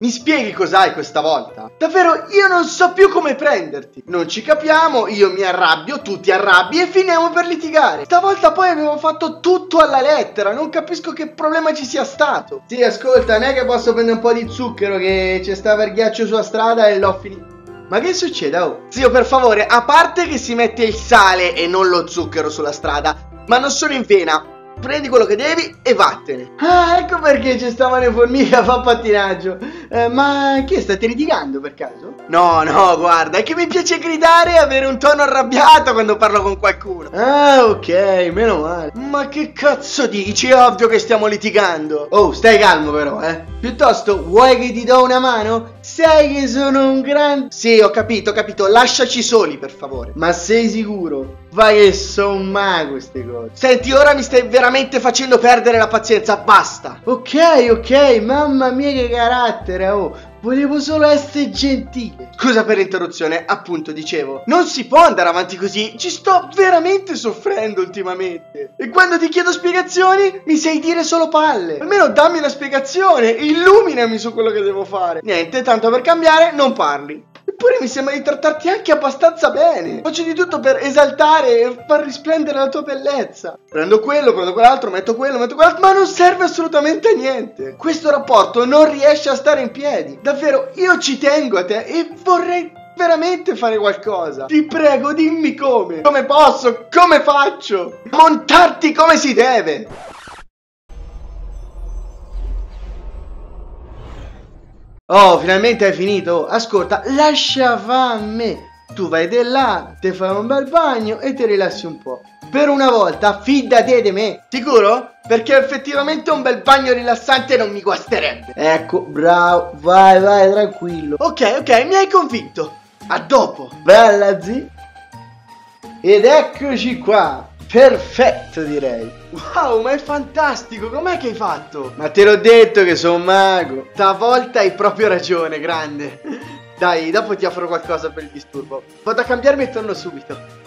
Mi spieghi cos'hai questa volta? Davvero, io non so più come prenderti. Non ci capiamo, io mi arrabbio, tu ti arrabbi e finiamo per litigare. Stavolta poi abbiamo fatto tutto alla lettera, non capisco che problema ci sia stato. Sì, ascolta, non è che posso prendere un po' di zucchero che c'è stava il ghiaccio sulla strada e l'ho finito. Ma che succede? Oh? Zio, per favore, a parte che si mette il sale e non lo zucchero sulla strada, ma non sono in vena prendi quello che devi e vattene. Ah, ecco perché c'è stavano le formiche a fare pattinaggio. Eh, ma che state litigando per caso? No, no, guarda, è che mi piace gridare e avere un tono arrabbiato quando parlo con qualcuno. Ah, ok, meno male. Ma che cazzo dici? È ovvio che stiamo litigando. Oh, stai calmo però, eh. Piuttosto, vuoi che ti do una mano? Sai che sono un gran... Sì, ho capito, ho capito. Lasciaci soli, per favore. Ma sei sicuro? Vai che sono mago queste cose. Senti, ora mi stai veramente facendo perdere la pazienza. Basta. Ok, ok. Mamma mia che carattere, oh. Volevo solo essere gentile. Scusa per l'interruzione, appunto dicevo. Non si può andare avanti così. Ci sto veramente soffrendo ultimamente. E quando ti chiedo spiegazioni, mi sai dire solo palle. Almeno dammi una spiegazione. Illuminami su quello che devo fare. Niente, tanto per cambiare, non parli. Eppure mi sembra di trattarti anche abbastanza bene. Faccio di tutto per esaltare e far risplendere la tua bellezza. Prendo quello, prendo quell'altro, metto quello, metto quell'altro, ma non serve assolutamente a niente. Questo rapporto non riesce a stare in piedi. Davvero, io ci tengo a te e vorrei veramente fare qualcosa. Ti prego, dimmi come. Come posso? Come faccio? Montarti come si deve. Oh, finalmente hai finito? Ascolta, lascia fare a me. Tu vai di là, ti fai un bel bagno e ti rilassi un po'. Per una volta, fidati di me. Sicuro? Perché effettivamente un bel bagno rilassante non mi guasterebbe. Ecco, bravo, vai, vai, tranquillo. Ok, ok, mi hai convinto. A dopo. Bella, zi. Ed eccoci qua. Perfetto direi. Wow ma è fantastico Com'è che hai fatto? Ma te l'ho detto che sono un mago. Stavolta hai proprio ragione grande. Dai dopo ti offro qualcosa per il disturbo. Vado a cambiarmi e torno subito.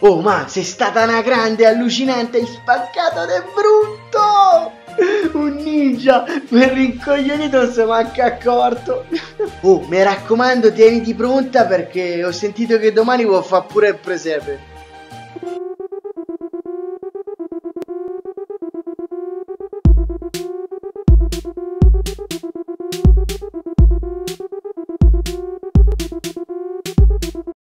Oh ma sei stata una grande allucinante Hai spaccato del brutto! Un ninja quel rincoglionito non si è manca accorto oh mi raccomando tieniti pronta perché ho sentito che domani vuoi fare pure il presepe